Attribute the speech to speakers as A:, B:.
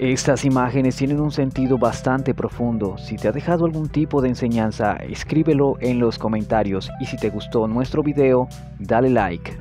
A: Estas imágenes tienen un sentido bastante profundo. Si te ha dejado algún tipo de enseñanza, escríbelo en los comentarios y si te gustó nuestro video, dale like.